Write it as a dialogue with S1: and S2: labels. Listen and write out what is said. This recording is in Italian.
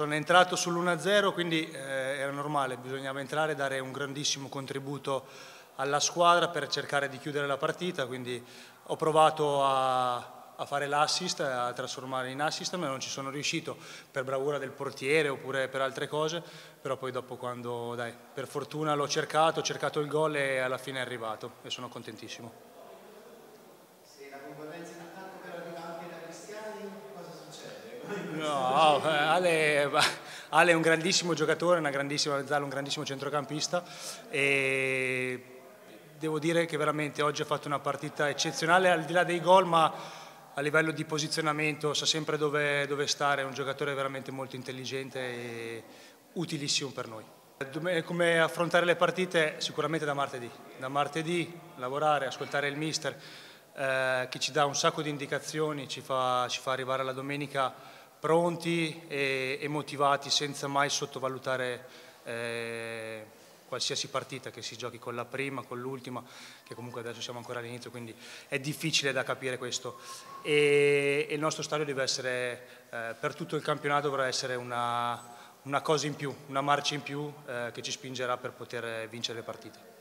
S1: sono entrato sull'1-0, quindi eh, era normale, bisognava entrare e dare un grandissimo contributo alla squadra per cercare di chiudere la partita, quindi ho provato a, a fare l'assist, a trasformare in assist, ma non ci sono riuscito per bravura del portiere oppure per altre cose, però poi dopo quando, dai, per fortuna l'ho cercato, ho cercato il gol e alla fine è arrivato e sono contentissimo. No, eh, Ale, Ale, è un grandissimo giocatore, una grandissima un grandissimo centrocampista e devo dire che veramente oggi ha fatto una partita eccezionale al di là dei gol ma a livello di posizionamento sa sempre dove, dove stare, è un giocatore veramente molto intelligente e utilissimo per noi. Come affrontare le partite? Sicuramente da martedì. Da martedì lavorare, ascoltare il mister eh, che ci dà un sacco di indicazioni, ci fa, ci fa arrivare la domenica pronti e, e motivati senza mai sottovalutare eh, qualsiasi partita che si giochi con la prima, con l'ultima, che comunque adesso siamo ancora all'inizio, quindi è difficile da capire questo. E, e il nostro stadio deve essere, eh, per tutto il campionato dovrà essere una, una, cosa in più, una marcia in più eh, che ci spingerà per poter vincere le partite.